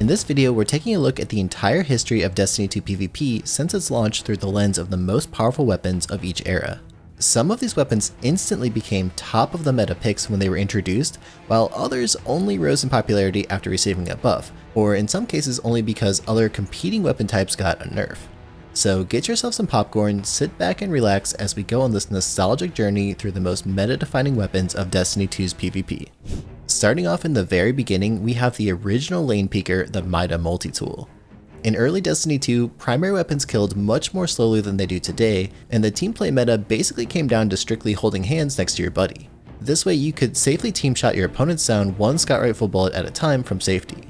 In this video, we're taking a look at the entire history of Destiny 2 PvP since its launch through the lens of the most powerful weapons of each era. Some of these weapons instantly became top of the meta picks when they were introduced, while others only rose in popularity after receiving a buff, or in some cases only because other competing weapon types got a nerf. So get yourself some popcorn, sit back and relax as we go on this nostalgic journey through the most meta-defining weapons of Destiny 2's PvP. Starting off in the very beginning, we have the original lane peeker, the Mida multi-tool. In early Destiny 2, primary weapons killed much more slowly than they do today, and the team play meta basically came down to strictly holding hands next to your buddy. This way you could safely team shot your opponents down one scout rifle bullet at a time from safety.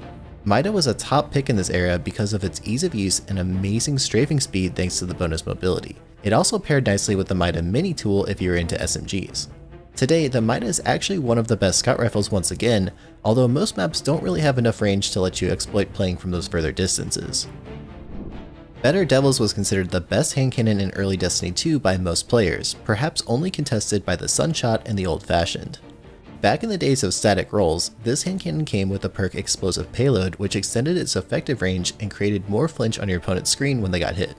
Mida was a top pick in this era because of its ease of use and amazing strafing speed thanks to the bonus mobility. It also paired nicely with the Mida mini tool if you were into SMGs. Today, the Mida is actually one of the best scout rifles once again, although most maps don't really have enough range to let you exploit playing from those further distances. Better Devils was considered the best hand cannon in early Destiny 2 by most players, perhaps only contested by the Sunshot and the Old Fashioned. Back in the days of static rolls, this hand cannon came with the perk Explosive Payload which extended its effective range and created more flinch on your opponent's screen when they got hit.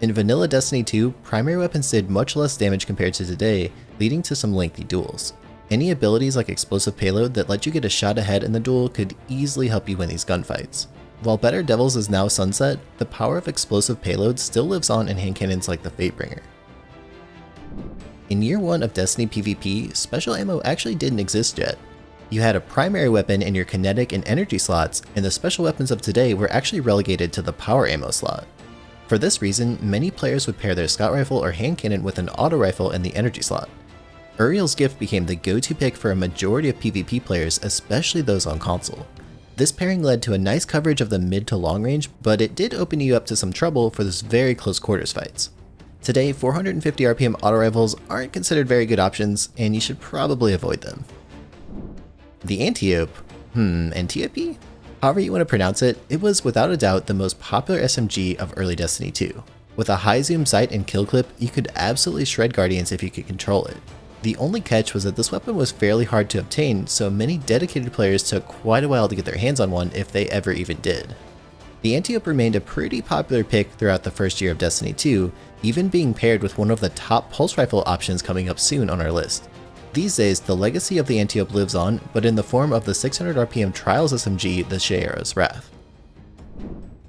In vanilla Destiny 2, primary weapons did much less damage compared to today, leading to some lengthy duels. Any abilities like explosive payload that let you get a shot ahead in the duel could easily help you win these gunfights. While Better Devils is now sunset, the power of explosive payload still lives on in hand cannons like the Fatebringer. In year 1 of Destiny PvP, special ammo actually didn't exist yet. You had a primary weapon in your kinetic and energy slots, and the special weapons of today were actually relegated to the power ammo slot. For this reason, many players would pair their scout rifle or hand cannon with an auto rifle in the energy slot. Uriel's gift became the go-to pick for a majority of PvP players, especially those on console. This pairing led to a nice coverage of the mid to long range, but it did open you up to some trouble for those very close quarters fights. Today, 450 RPM auto rifles aren't considered very good options, and you should probably avoid them. The Antiope, hmm, Antiope? However you want to pronounce it, it was without a doubt the most popular SMG of early Destiny 2. With a high zoom sight and kill clip, you could absolutely shred Guardians if you could control it. The only catch was that this weapon was fairly hard to obtain, so many dedicated players took quite a while to get their hands on one if they ever even did. The Antiope remained a pretty popular pick throughout the first year of Destiny 2, even being paired with one of the top pulse rifle options coming up soon on our list. These days, the legacy of the Antiope lives on, but in the form of the 600 RPM Trials SMG, the Shayura's Wrath.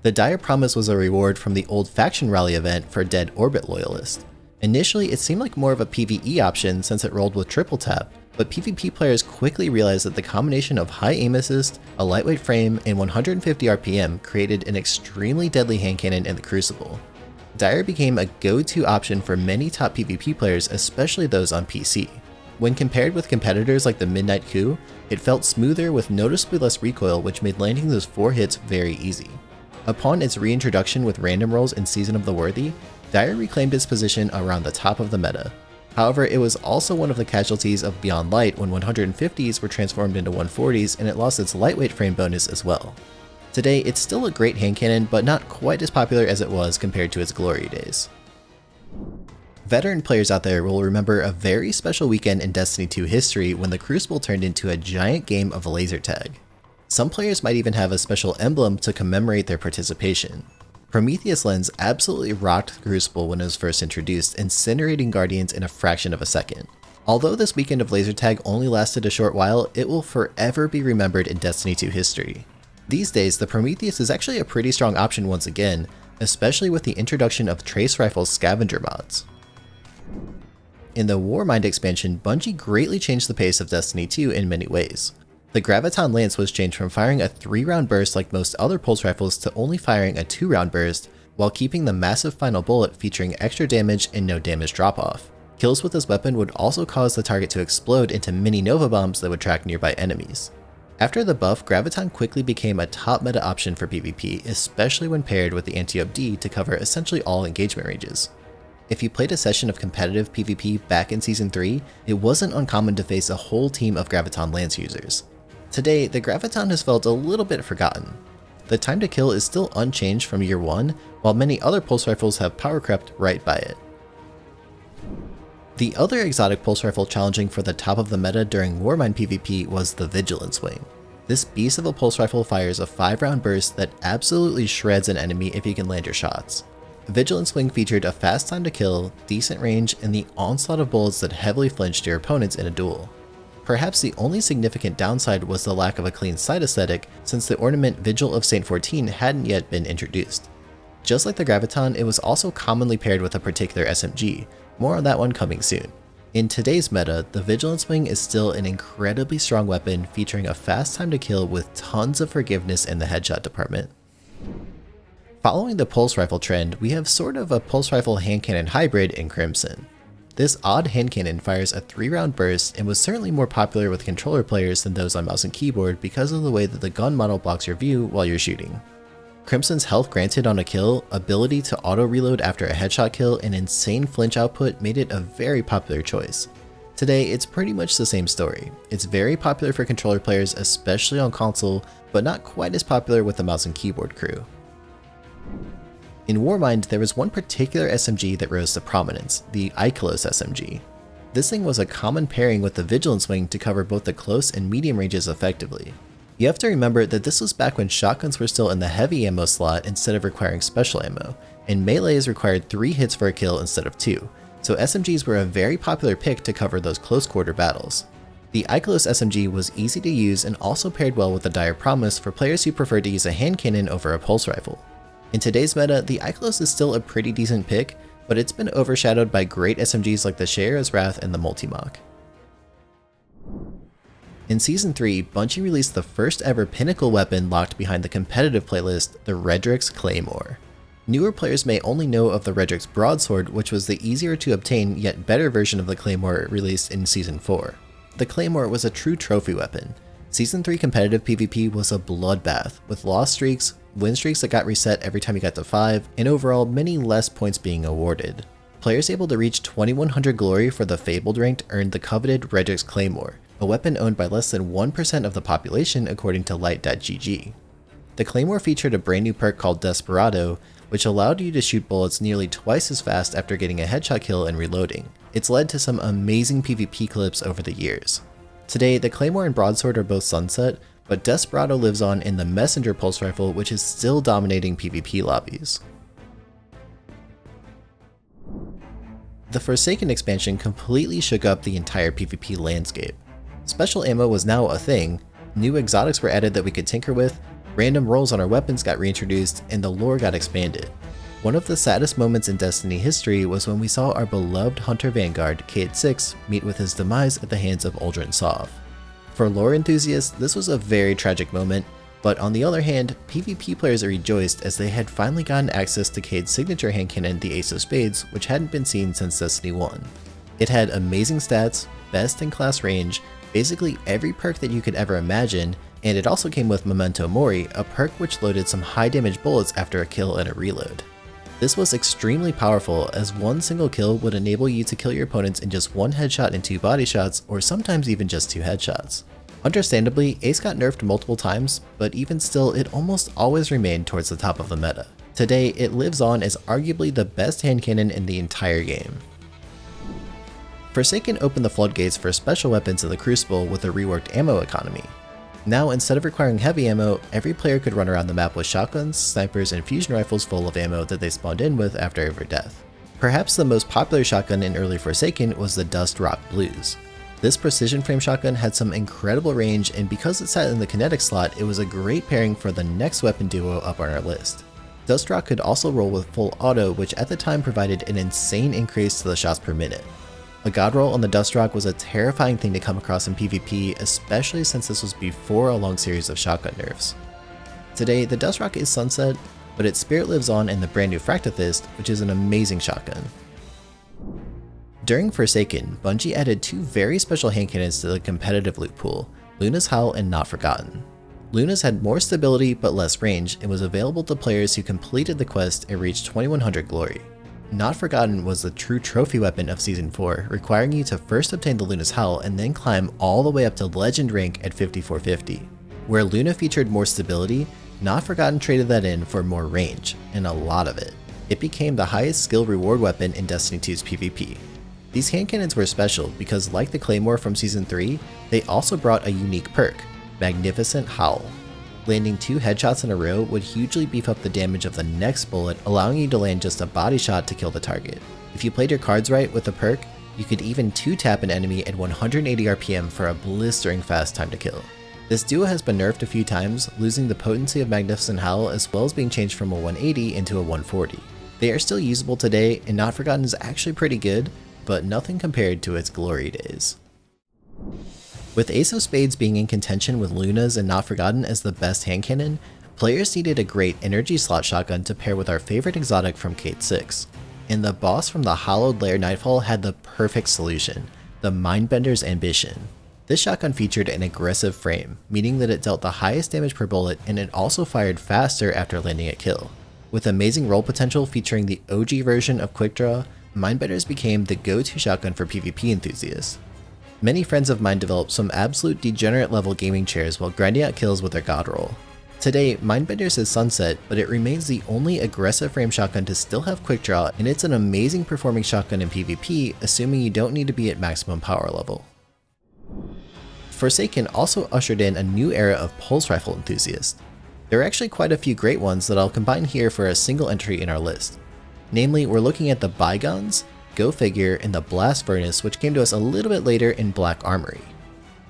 The Dire Promise was a reward from the old Faction Rally event for dead Orbit loyalists. Initially, it seemed like more of a PvE option since it rolled with triple tap, but PvP players quickly realized that the combination of high aim assist, a lightweight frame, and 150 RPM created an extremely deadly hand cannon in the Crucible. Dire became a go-to option for many top PvP players, especially those on PC. When compared with competitors like the Midnight Coup, it felt smoother with noticeably less recoil which made landing those 4 hits very easy. Upon its reintroduction with random rolls in Season of the Worthy, Dire reclaimed its position around the top of the meta. However, it was also one of the casualties of Beyond Light when 150s were transformed into 140s and it lost its lightweight frame bonus as well. Today, it's still a great hand cannon, but not quite as popular as it was compared to its glory days. Veteran players out there will remember a very special weekend in Destiny 2 history when the Crucible turned into a giant game of laser tag. Some players might even have a special emblem to commemorate their participation. Prometheus Lens absolutely rocked the Crucible when it was first introduced, incinerating Guardians in a fraction of a second. Although this weekend of laser tag only lasted a short while, it will forever be remembered in Destiny 2 history. These days, the Prometheus is actually a pretty strong option once again, especially with the introduction of Trace Rifle's scavenger mods. In the Warmind expansion, Bungie greatly changed the pace of Destiny 2 in many ways. The Graviton Lance was changed from firing a 3-round burst like most other pulse rifles to only firing a 2-round burst, while keeping the massive final bullet featuring extra damage and no damage drop-off. Kills with this weapon would also cause the target to explode into mini Nova bombs that would track nearby enemies. After the buff, Graviton quickly became a top meta option for PvP, especially when paired with the Antiope D to cover essentially all engagement ranges. If you played a session of competitive PvP back in Season 3, it wasn't uncommon to face a whole team of Graviton Lance users. Today, the Graviton has felt a little bit forgotten. The time to kill is still unchanged from year 1, while many other pulse rifles have power crept right by it. The other exotic pulse rifle challenging for the top of the meta during Warmind PvP was the Vigilance Wing. This beast of a pulse rifle fires a 5 round burst that absolutely shreds an enemy if you can land your shots. Vigilance Wing featured a fast time to kill, decent range, and the onslaught of bullets that heavily flinched your opponents in a duel. Perhaps the only significant downside was the lack of a clean sight aesthetic since the ornament Vigil of Saint 14 hadn't yet been introduced. Just like the Graviton, it was also commonly paired with a particular SMG, more on that one coming soon. In today's meta, the Vigilance Wing is still an incredibly strong weapon featuring a fast time to kill with tons of forgiveness in the headshot department. Following the pulse rifle trend, we have sort of a pulse rifle hand cannon hybrid in Crimson. This odd hand cannon fires a 3 round burst and was certainly more popular with controller players than those on mouse and keyboard because of the way that the gun model blocks your view while you're shooting. Crimson's health granted on a kill, ability to auto-reload after a headshot kill, and insane flinch output made it a very popular choice. Today, it's pretty much the same story. It's very popular for controller players, especially on console, but not quite as popular with the mouse and keyboard crew. In Warmind, there was one particular SMG that rose to prominence, the Ikelos SMG. This thing was a common pairing with the Vigilance Wing to cover both the close and medium ranges effectively. You have to remember that this was back when shotguns were still in the heavy ammo slot instead of requiring special ammo, and melees required 3 hits for a kill instead of 2, so SMGs were a very popular pick to cover those close quarter battles. The Ikelos SMG was easy to use and also paired well with the Dire Promise for players who prefer to use a hand cannon over a pulse rifle. In today's meta, the Ikelos is still a pretty decent pick, but it's been overshadowed by great SMGs like the Shayura's Wrath and the Multimach. In Season 3, Bungie released the first ever pinnacle weapon locked behind the competitive playlist, the Redrix Claymore. Newer players may only know of the Redrix Broadsword, which was the easier to obtain yet better version of the Claymore released in Season 4. The Claymore was a true trophy weapon. Season 3 competitive PvP was a bloodbath, with lost streaks, win streaks that got reset every time you got to 5, and overall many less points being awarded. Players able to reach 2100 glory for the Fabled ranked earned the coveted Redrix Claymore, a weapon owned by less than 1% of the population according to Light.gg. The Claymore featured a brand new perk called Desperado, which allowed you to shoot bullets nearly twice as fast after getting a headshot kill and reloading. It's led to some amazing PvP clips over the years. Today, the Claymore and Broadsword are both sunset, but Desperado lives on in the Messenger Pulse Rifle which is still dominating PvP lobbies. The Forsaken expansion completely shook up the entire PvP landscape. Special ammo was now a thing, new exotics were added that we could tinker with, random rolls on our weapons got reintroduced, and the lore got expanded. One of the saddest moments in Destiny history was when we saw our beloved Hunter Vanguard, Cayde-6, meet with his demise at the hands of Uldren Sov. For lore enthusiasts, this was a very tragic moment, but on the other hand, PvP players rejoiced as they had finally gotten access to Cayde's signature hand cannon, the Ace of Spades, which hadn't been seen since Destiny 1. It had amazing stats, best in class range, basically every perk that you could ever imagine, and it also came with Memento Mori, a perk which loaded some high damage bullets after a kill and a reload. This was extremely powerful as one single kill would enable you to kill your opponents in just one headshot and two body shots, or sometimes even just two headshots. Understandably, Ace got nerfed multiple times, but even still it almost always remained towards the top of the meta. Today, it lives on as arguably the best hand cannon in the entire game. Forsaken opened the floodgates for special weapons in the Crucible with a reworked ammo economy. Now, instead of requiring heavy ammo, every player could run around the map with shotguns, snipers, and fusion rifles full of ammo that they spawned in with after every death. Perhaps the most popular shotgun in early Forsaken was the Dust Rock Blues. This precision frame shotgun had some incredible range and because it sat in the kinetic slot, it was a great pairing for the next weapon duo up on our list. Dust Rock could also roll with full auto which at the time provided an insane increase to the shots per minute. A god roll on the Dust Rock was a terrifying thing to come across in PvP, especially since this was before a long series of shotgun nerfs. Today, the Dust Rock is sunset, but its spirit lives on in the brand new Fractethyst, which is an amazing shotgun. During Forsaken, Bungie added two very special hand cannons to the competitive loot pool, Luna's Howl and Not Forgotten. Luna's had more stability but less range and was available to players who completed the quest and reached 2100 glory. Not Forgotten was the true trophy weapon of Season 4, requiring you to first obtain the Luna's Howl and then climb all the way up to Legend rank at 5450. Where Luna featured more stability, Not Forgotten traded that in for more range, and a lot of it. It became the highest skill reward weapon in Destiny 2's PvP. These hand cannons were special because like the Claymore from Season 3, they also brought a unique perk, Magnificent Howl. Landing two headshots in a row would hugely beef up the damage of the next bullet, allowing you to land just a body shot to kill the target. If you played your cards right with the perk, you could even 2-tap an enemy at 180 RPM for a blistering fast time to kill. This duo has been nerfed a few times, losing the potency of Magnificent Howl as well as being changed from a 180 into a 140. They are still usable today, and Not Forgotten is actually pretty good, but nothing compared to its glory days. With Ace of Spades being in contention with Luna's and Not Forgotten as the best hand cannon, players needed a great energy slot shotgun to pair with our favorite exotic from Cayde 6. And the boss from the Hollowed Lair Nightfall had the perfect solution, the Mindbender's Ambition. This shotgun featured an aggressive frame, meaning that it dealt the highest damage per bullet and it also fired faster after landing a kill. With amazing roll potential featuring the OG version of Quick Draw, Mindbenders became the go-to shotgun for PvP enthusiasts. Many friends of mine developed some absolute degenerate level gaming chairs while grinding out kills with their god roll. Today, Mindbenders is sunset, but it remains the only aggressive frame shotgun to still have quick draw, and it's an amazing performing shotgun in PvP, assuming you don't need to be at maximum power level. Forsaken also ushered in a new era of pulse rifle enthusiasts. There are actually quite a few great ones that I'll combine here for a single entry in our list. Namely, we're looking at the Bygones, Go Figure, and the Blast Furnace which came to us a little bit later in Black Armory.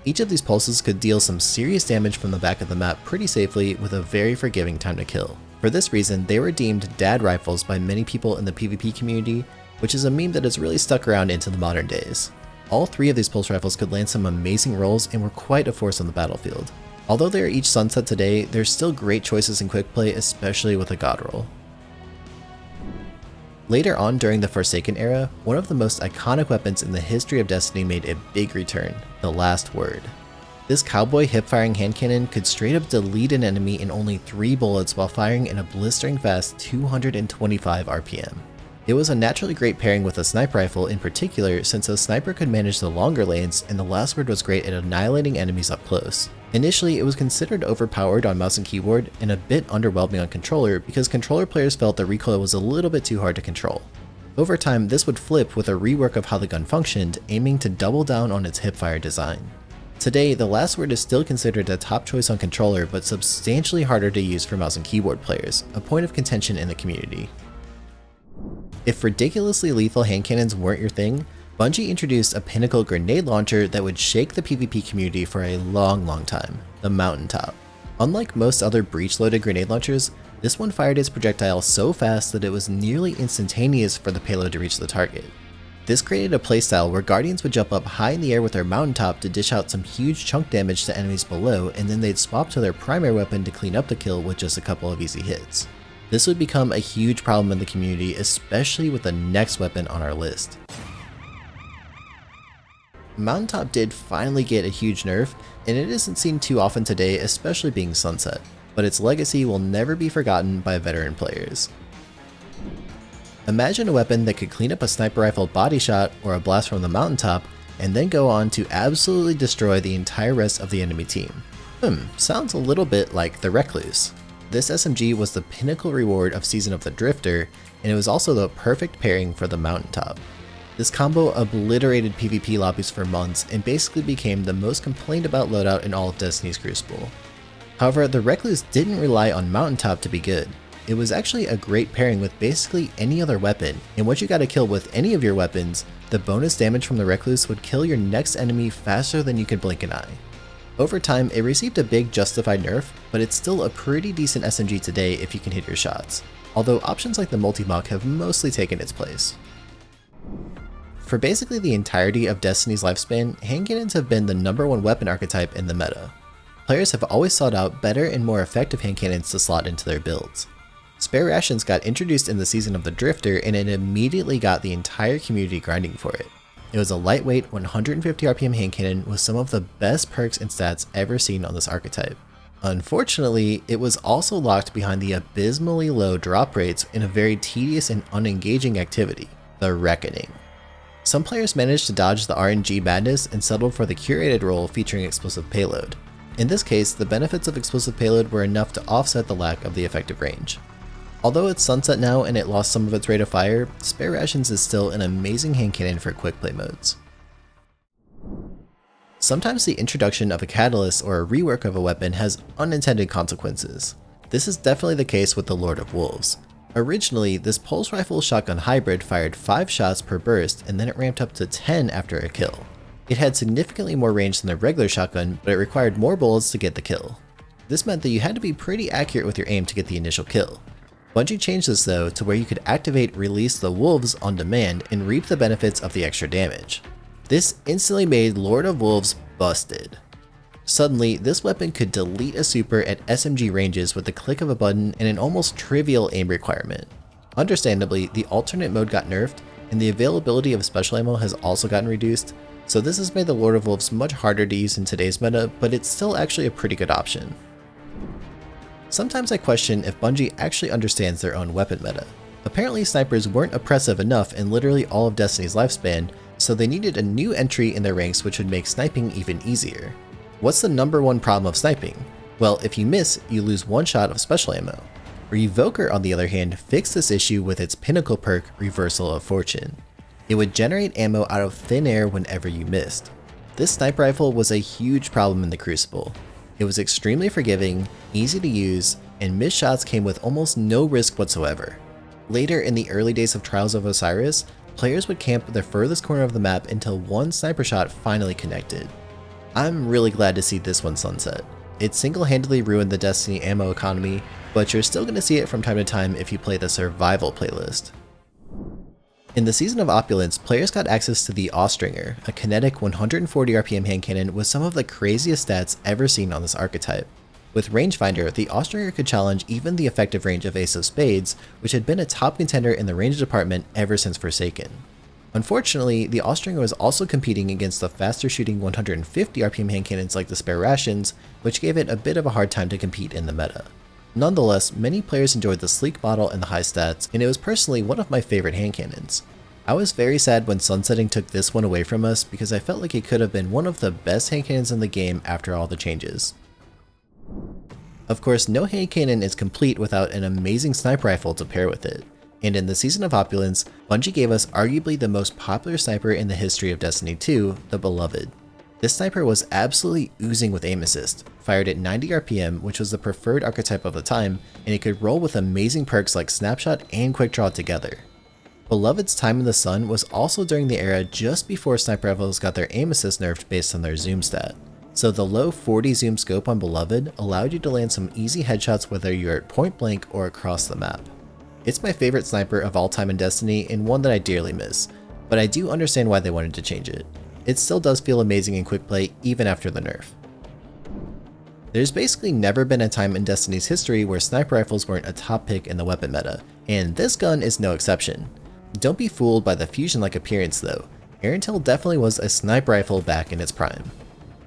Each of these pulses could deal some serious damage from the back of the map pretty safely with a very forgiving time to kill. For this reason, they were deemed dad rifles by many people in the PvP community, which is a meme that has really stuck around into the modern days. All three of these pulse rifles could land some amazing rolls and were quite a force on the battlefield. Although they are each sunset today, there's still great choices in quick play, especially with a god roll. Later on during the Forsaken era, one of the most iconic weapons in the history of Destiny made a big return, the Last Word. This cowboy hip-firing hand cannon could straight up delete an enemy in only 3 bullets while firing in a blistering fast 225 RPM. It was a naturally great pairing with a sniper rifle in particular since a sniper could manage the longer lanes and the last word was great at annihilating enemies up close. Initially, it was considered overpowered on mouse and keyboard and a bit underwhelming on controller because controller players felt the recoil was a little bit too hard to control. Over time, this would flip with a rework of how the gun functioned, aiming to double down on its hipfire design. Today, the last word is still considered a top choice on controller but substantially harder to use for mouse and keyboard players, a point of contention in the community. If ridiculously lethal hand cannons weren't your thing, Bungie introduced a pinnacle grenade launcher that would shake the PvP community for a long, long time, the Mountaintop. Unlike most other breech-loaded grenade launchers, this one fired its projectile so fast that it was nearly instantaneous for the payload to reach the target. This created a playstyle where Guardians would jump up high in the air with their mountaintop to dish out some huge chunk damage to enemies below and then they'd swap to their primary weapon to clean up the kill with just a couple of easy hits. This would become a huge problem in the community, especially with the next weapon on our list. Mountaintop did finally get a huge nerf, and it isn't seen too often today, especially being Sunset, but its legacy will never be forgotten by veteran players. Imagine a weapon that could clean up a sniper rifle body shot or a blast from the mountaintop, and then go on to absolutely destroy the entire rest of the enemy team. Hmm, sounds a little bit like the Recluse. This SMG was the pinnacle reward of Season of the Drifter, and it was also the perfect pairing for the Mountaintop. This combo obliterated PvP lobbies for months and basically became the most complained about loadout in all of Destiny's Crucible. However, the Recluse didn't rely on Mountaintop to be good. It was actually a great pairing with basically any other weapon, and once you got a kill with any of your weapons, the bonus damage from the Recluse would kill your next enemy faster than you could blink an eye. Over time, it received a big justified nerf, but it's still a pretty decent SMG today if you can hit your shots, although options like the multi-mach have mostly taken its place. For basically the entirety of Destiny's lifespan, hand cannons have been the number one weapon archetype in the meta. Players have always sought out better and more effective hand cannons to slot into their builds. Spare Rations got introduced in the season of the Drifter and it immediately got the entire community grinding for it. It was a lightweight 150 RPM hand cannon with some of the best perks and stats ever seen on this archetype. Unfortunately, it was also locked behind the abysmally low drop rates in a very tedious and unengaging activity, the Reckoning. Some players managed to dodge the RNG madness and settled for the curated roll featuring explosive payload. In this case, the benefits of explosive payload were enough to offset the lack of the effective range. Although it's sunset now and it lost some of its rate of fire, Spare Rations is still an amazing hand cannon for quick play modes. Sometimes the introduction of a catalyst or a rework of a weapon has unintended consequences. This is definitely the case with the Lord of Wolves. Originally, this pulse rifle shotgun hybrid fired 5 shots per burst and then it ramped up to 10 after a kill. It had significantly more range than the regular shotgun, but it required more bullets to get the kill. This meant that you had to be pretty accurate with your aim to get the initial kill. Bungie changed this though to where you could activate Release the Wolves on demand and reap the benefits of the extra damage. This instantly made Lord of Wolves busted. Suddenly, this weapon could delete a super at SMG ranges with the click of a button and an almost trivial aim requirement. Understandably, the alternate mode got nerfed, and the availability of special ammo has also gotten reduced, so this has made the Lord of Wolves much harder to use in today's meta, but it's still actually a pretty good option. Sometimes I question if Bungie actually understands their own weapon meta. Apparently snipers weren't oppressive enough in literally all of Destiny's lifespan, so they needed a new entry in their ranks which would make sniping even easier. What's the number one problem of sniping? Well, if you miss, you lose one shot of special ammo. Revoker on the other hand fixed this issue with its pinnacle perk, Reversal of Fortune. It would generate ammo out of thin air whenever you missed. This sniper rifle was a huge problem in the Crucible, it was extremely forgiving, easy to use, and missed shots came with almost no risk whatsoever. Later in the early days of Trials of Osiris, players would camp the furthest corner of the map until one sniper shot finally connected. I'm really glad to see this one sunset. It single-handedly ruined the Destiny ammo economy, but you're still going to see it from time to time if you play the survival playlist. In the Season of Opulence, players got access to the Austringer, a kinetic 140 RPM hand cannon with some of the craziest stats ever seen on this archetype. With Rangefinder, the Austringer could challenge even the effective range of Ace of Spades, which had been a top contender in the range department ever since Forsaken. Unfortunately, the Austringer was also competing against the faster shooting 150 RPM hand cannons like the Spare Rations, which gave it a bit of a hard time to compete in the meta. Nonetheless, many players enjoyed the sleek model and the high stats, and it was personally one of my favorite hand cannons. I was very sad when Sunsetting took this one away from us because I felt like it could have been one of the best hand cannons in the game after all the changes. Of course, no hand cannon is complete without an amazing sniper rifle to pair with it, and in the Season of Opulence, Bungie gave us arguably the most popular sniper in the history of Destiny 2, the Beloved. This sniper was absolutely oozing with aim assist, fired at 90 RPM which was the preferred archetype of the time, and it could roll with amazing perks like Snapshot and Quick Draw together. Beloved's time in the sun was also during the era just before sniper rifles got their aim assist nerfed based on their zoom stat. So the low 40 zoom scope on Beloved allowed you to land some easy headshots whether you're at point blank or across the map. It's my favorite sniper of all time in Destiny and one that I dearly miss, but I do understand why they wanted to change it it still does feel amazing in quick play even after the nerf. There's basically never been a time in Destiny's history where sniper rifles weren't a top pick in the weapon meta, and this gun is no exception. Don't be fooled by the fusion-like appearance though, Erentil definitely was a sniper rifle back in its prime.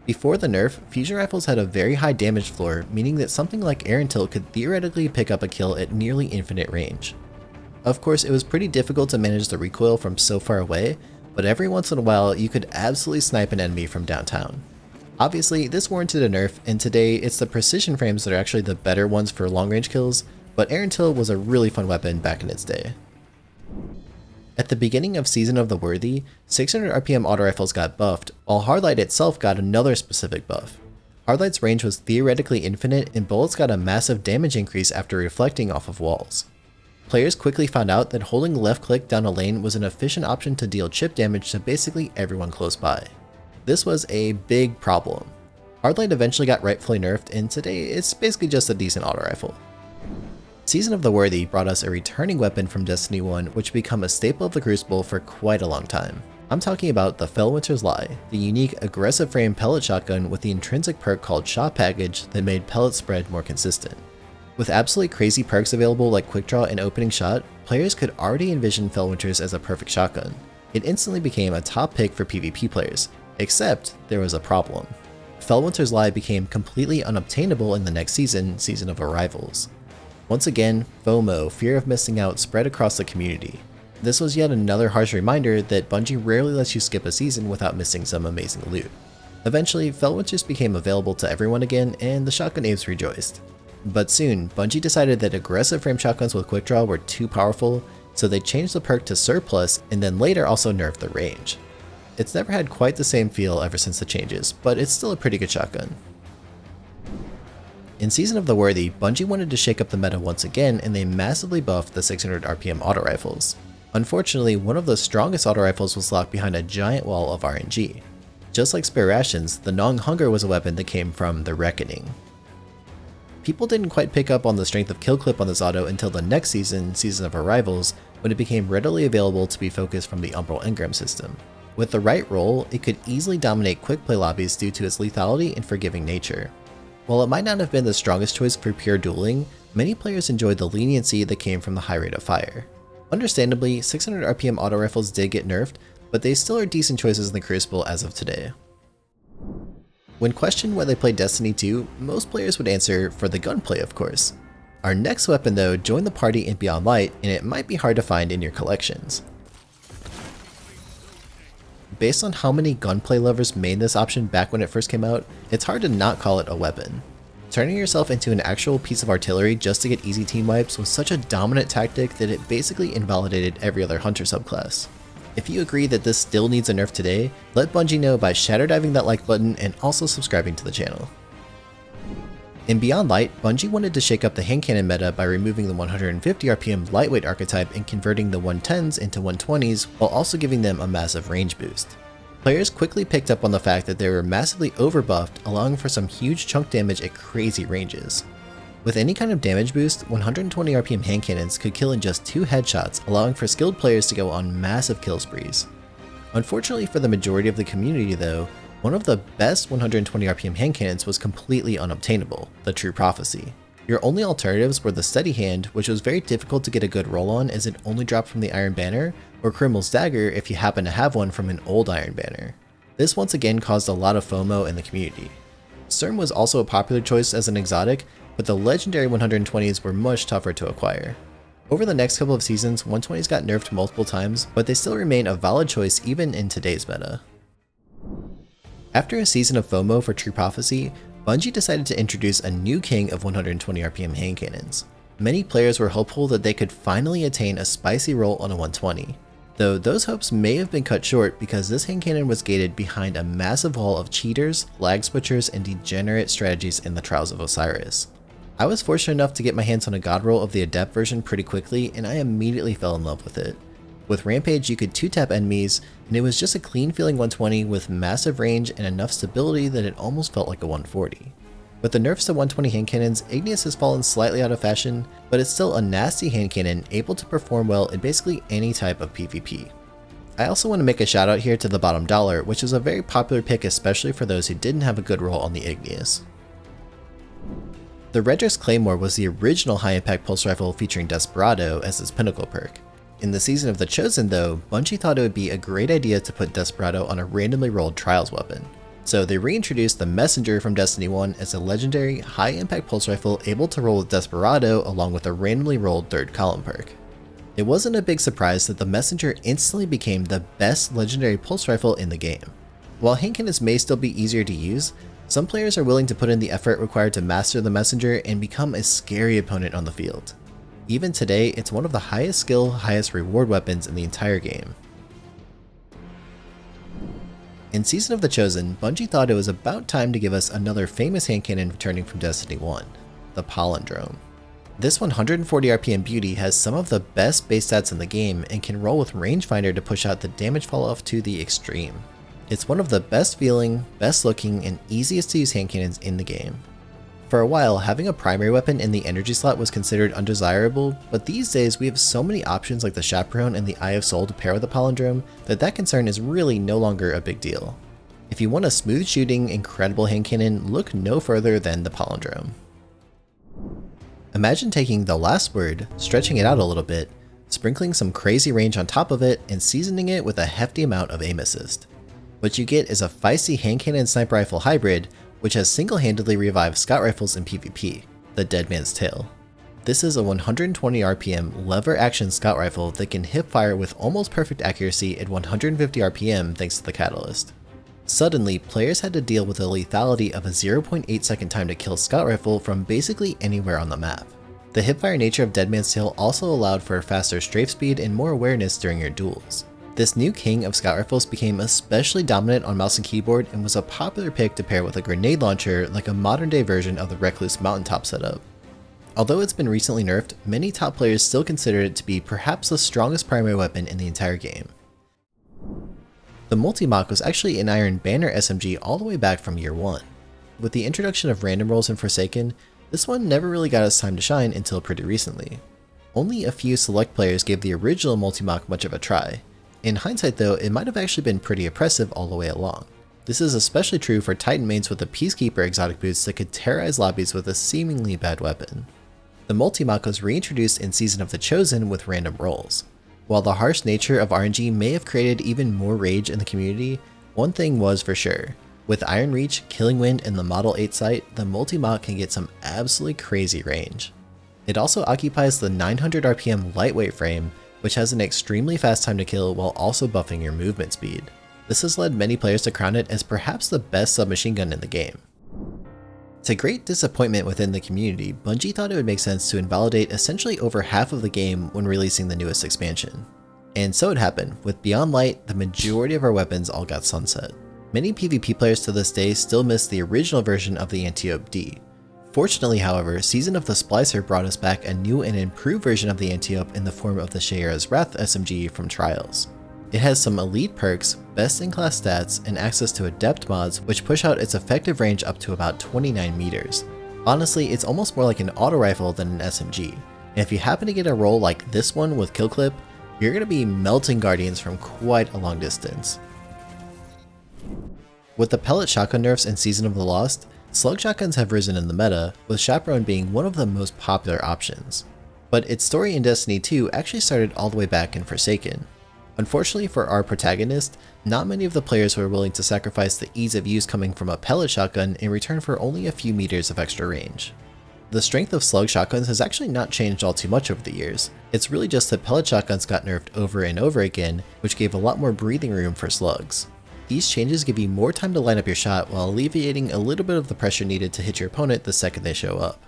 Before the nerf, fusion rifles had a very high damage floor, meaning that something like Erentil could theoretically pick up a kill at nearly infinite range. Of course, it was pretty difficult to manage the recoil from so far away, but every once in a while you could absolutely snipe an enemy from downtown. Obviously, this warranted a nerf, and today it's the precision frames that are actually the better ones for long range kills, but Erentil was a really fun weapon back in its day. At the beginning of Season of the Worthy, 600 RPM auto rifles got buffed, while Hardlight itself got another specific buff. Hardlight's range was theoretically infinite, and bullets got a massive damage increase after reflecting off of walls. Players quickly found out that holding left click down a lane was an efficient option to deal chip damage to basically everyone close by. This was a big problem. Hardlight eventually got rightfully nerfed and today it's basically just a decent auto rifle. Season of the Worthy brought us a returning weapon from Destiny 1 which become a staple of the Crucible for quite a long time. I'm talking about the Felwinter's Lie, the unique aggressive frame pellet shotgun with the intrinsic perk called Shot Package that made pellet spread more consistent. With absolutely crazy perks available like Quick Draw and Opening Shot, players could already envision Felwinter's as a perfect shotgun. It instantly became a top pick for PvP players, except there was a problem. Felwinter's Lie became completely unobtainable in the next season, Season of Arrivals. Once again, FOMO, fear of missing out, spread across the community. This was yet another harsh reminder that Bungie rarely lets you skip a season without missing some amazing loot. Eventually, Felwinter's became available to everyone again, and the shotgun apes rejoiced. But soon, Bungie decided that aggressive frame shotguns with quick draw were too powerful, so they changed the perk to surplus and then later also nerfed the range. It's never had quite the same feel ever since the changes, but it's still a pretty good shotgun. In Season of the Worthy, Bungie wanted to shake up the meta once again and they massively buffed the 600 RPM auto rifles. Unfortunately, one of the strongest auto rifles was locked behind a giant wall of RNG. Just like spare rations, the Gnawing Hunger was a weapon that came from the Reckoning. People didn't quite pick up on the strength of kill clip on this auto until the next season, Season of Arrivals, when it became readily available to be focused from the Umbral Engram system. With the right roll, it could easily dominate quick play lobbies due to its lethality and forgiving nature. While it might not have been the strongest choice for pure dueling, many players enjoyed the leniency that came from the high rate of fire. Understandably, 600 RPM auto rifles did get nerfed, but they still are decent choices in the Crucible as of today. When questioned why they played Destiny 2, most players would answer for the gunplay of course. Our next weapon though joined the party in Beyond Light and it might be hard to find in your collections. Based on how many gunplay lovers made this option back when it first came out, it's hard to not call it a weapon. Turning yourself into an actual piece of artillery just to get easy team wipes was such a dominant tactic that it basically invalidated every other hunter subclass. If you agree that this still needs a nerf today, let Bungie know by shatter diving that like button and also subscribing to the channel. In Beyond Light, Bungie wanted to shake up the hand cannon meta by removing the 150 RPM lightweight archetype and converting the 110s into 120s while also giving them a massive range boost. Players quickly picked up on the fact that they were massively overbuffed, allowing for some huge chunk damage at crazy ranges. With any kind of damage boost, 120 RPM hand cannons could kill in just two headshots, allowing for skilled players to go on massive kill sprees. Unfortunately for the majority of the community though, one of the best 120 RPM hand cannons was completely unobtainable, the True Prophecy. Your only alternatives were the Steady Hand, which was very difficult to get a good roll on as it only dropped from the Iron Banner, or Criminal's Dagger if you happen to have one from an old Iron Banner. This once again caused a lot of FOMO in the community. Sturm was also a popular choice as an exotic, but the legendary 120s were much tougher to acquire. Over the next couple of seasons, 120s got nerfed multiple times, but they still remain a valid choice even in today's meta. After a season of FOMO for True Prophecy, Bungie decided to introduce a new king of 120 RPM hand cannons. Many players were hopeful that they could finally attain a spicy roll on a 120, though those hopes may have been cut short because this hand cannon was gated behind a massive wall of cheaters, lag switchers, and degenerate strategies in the Trials of Osiris. I was fortunate enough to get my hands on a god roll of the adept version pretty quickly and I immediately fell in love with it. With Rampage, you could 2-tap enemies, and it was just a clean feeling 120 with massive range and enough stability that it almost felt like a 140. With the nerfs to 120 hand cannons, Igneous has fallen slightly out of fashion, but it's still a nasty hand cannon able to perform well in basically any type of PvP. I also want to make a shout out here to the bottom dollar, which is a very popular pick especially for those who didn't have a good roll on the Igneous. The Redrix Claymore was the original high impact pulse rifle featuring Desperado as its pinnacle perk. In the season of The Chosen though, Bungie thought it would be a great idea to put Desperado on a randomly rolled Trials weapon. So they reintroduced the Messenger from Destiny 1 as a legendary high impact pulse rifle able to roll with Desperado along with a randomly rolled third column perk. It wasn't a big surprise that the Messenger instantly became the best legendary pulse rifle in the game. While Hankins may still be easier to use, some players are willing to put in the effort required to master the Messenger and become a scary opponent on the field. Even today, it's one of the highest skill, highest reward weapons in the entire game. In Season of the Chosen, Bungie thought it was about time to give us another famous hand cannon returning from Destiny 1, the Palindrome. This 140 RPM beauty has some of the best base stats in the game and can roll with rangefinder to push out the damage fall off to the extreme. It's one of the best feeling, best looking, and easiest to use hand cannons in the game. For a while, having a primary weapon in the energy slot was considered undesirable, but these days we have so many options like the Chaperone and the Eye of Sol to pair with the Palindrome that that concern is really no longer a big deal. If you want a smooth shooting, incredible hand cannon, look no further than the Palindrome. Imagine taking the last word, stretching it out a little bit, sprinkling some crazy range on top of it, and seasoning it with a hefty amount of aim assist. What you get is a feisty hand cannon sniper rifle hybrid which has single-handedly revived scout rifles in PvP, the Dead Man's Tale. This is a 120 RPM lever action scout rifle that can hip fire with almost perfect accuracy at 150 RPM thanks to the catalyst. Suddenly, players had to deal with the lethality of a 0.8 second time to kill scout rifle from basically anywhere on the map. The hipfire nature of Dead Man's Tale also allowed for a faster strafe speed and more awareness during your duels. This new king of scout rifles became especially dominant on mouse and keyboard and was a popular pick to pair with a grenade launcher like a modern day version of the Recluse mountaintop setup. Although it's been recently nerfed, many top players still consider it to be perhaps the strongest primary weapon in the entire game. The Multi-Mach was actually an Iron Banner SMG all the way back from year 1. With the introduction of random rolls in Forsaken, this one never really got its time to shine until pretty recently. Only a few select players gave the original Multi-Mach much of a try. In hindsight though, it might have actually been pretty oppressive all the way along. This is especially true for Titan mains with the Peacekeeper exotic boots that could terrorize lobbies with a seemingly bad weapon. The Multi-Mach was reintroduced in Season of the Chosen with random rolls. While the harsh nature of RNG may have created even more rage in the community, one thing was for sure. With Iron Reach, Killing Wind, and the Model 8 sight, the Multi-Mach can get some absolutely crazy range. It also occupies the 900 RPM lightweight frame, which has an extremely fast time to kill while also buffing your movement speed. This has led many players to crown it as perhaps the best submachine gun in the game. To great disappointment within the community, Bungie thought it would make sense to invalidate essentially over half of the game when releasing the newest expansion. And so it happened, with Beyond Light, the majority of our weapons all got sunset. Many PvP players to this day still miss the original version of the Antiope D. Fortunately, however, Season of the Splicer brought us back a new and improved version of the Antiope in the form of the Shayura's Wrath SMG from Trials. It has some elite perks, best in class stats, and access to adept mods which push out its effective range up to about 29 meters. Honestly, it's almost more like an auto rifle than an SMG, and if you happen to get a roll like this one with kill clip, you're going to be melting guardians from quite a long distance. With the pellet shotgun nerfs in Season of the Lost, slug shotguns have risen in the meta, with Chaperone being one of the most popular options. But its story in Destiny 2 actually started all the way back in Forsaken, Unfortunately for our protagonist, not many of the players were willing to sacrifice the ease of use coming from a pellet shotgun in return for only a few meters of extra range. The strength of slug shotguns has actually not changed all too much over the years. It's really just that pellet shotguns got nerfed over and over again, which gave a lot more breathing room for slugs. These changes give you more time to line up your shot while alleviating a little bit of the pressure needed to hit your opponent the second they show up.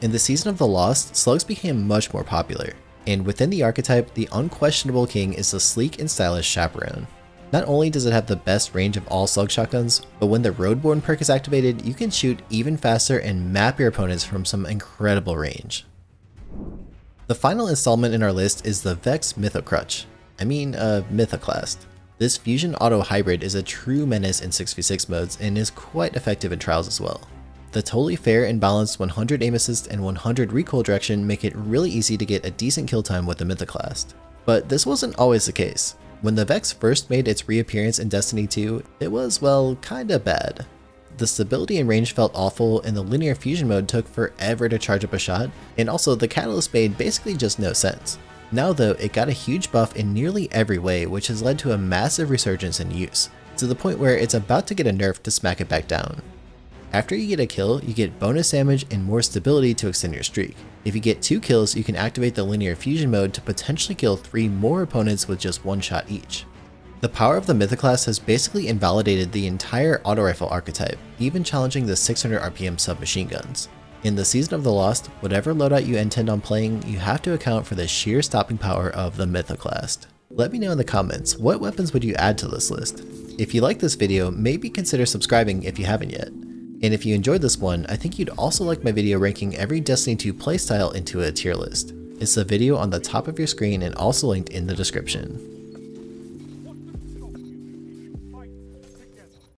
In the Season of the Lost, slugs became much more popular and within the archetype, the unquestionable king is the sleek and stylish Chaperone. Not only does it have the best range of all slug shotguns, but when the Roadborne perk is activated, you can shoot even faster and map your opponents from some incredible range. The final installment in our list is the Vex Mythocrutch. I mean, uh, Mythoclast. This fusion auto hybrid is a true menace in 6v6 modes and is quite effective in trials as well. The totally fair and balanced 100 aim assist and 100 recoil direction make it really easy to get a decent kill time with the Mythoclast. But this wasn't always the case. When the Vex first made its reappearance in Destiny 2, it was, well, kinda bad. The stability and range felt awful, and the linear fusion mode took forever to charge up a shot, and also the catalyst made basically just no sense. Now though, it got a huge buff in nearly every way, which has led to a massive resurgence in use, to the point where it's about to get a nerf to smack it back down. After you get a kill, you get bonus damage and more stability to extend your streak. If you get 2 kills, you can activate the linear fusion mode to potentially kill 3 more opponents with just 1 shot each. The power of the Mythoclast has basically invalidated the entire auto rifle archetype, even challenging the 600 RPM submachine guns. In the Season of the Lost, whatever loadout you intend on playing, you have to account for the sheer stopping power of the Mythoclast. Let me know in the comments, what weapons would you add to this list? If you like this video, maybe consider subscribing if you haven't yet. And if you enjoyed this one, I think you'd also like my video ranking every Destiny 2 playstyle into a tier list. It's the video on the top of your screen and also linked in the description.